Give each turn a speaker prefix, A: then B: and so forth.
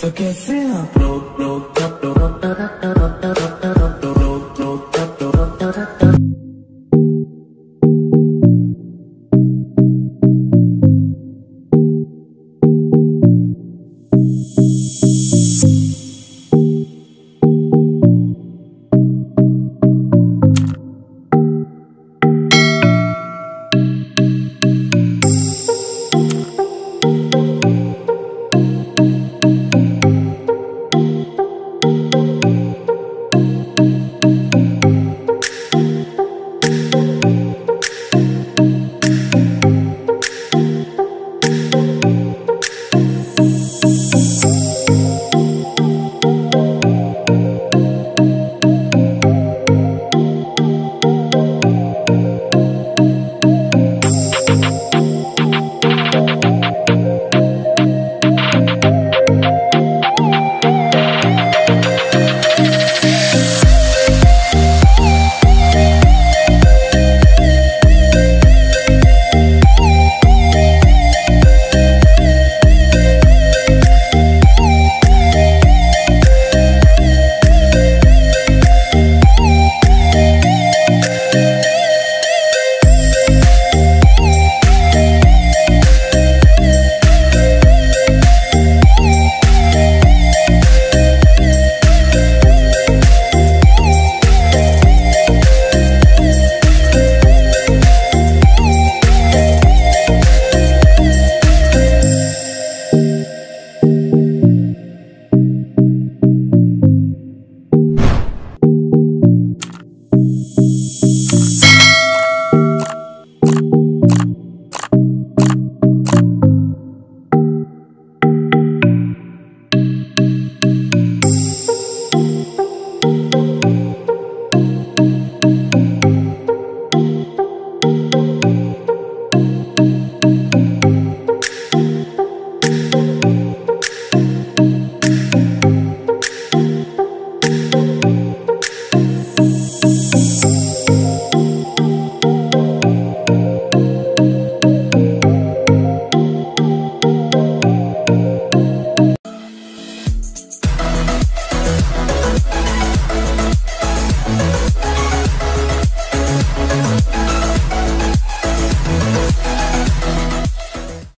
A: तो कैसे आप लोग लोग लोग लोग Bye.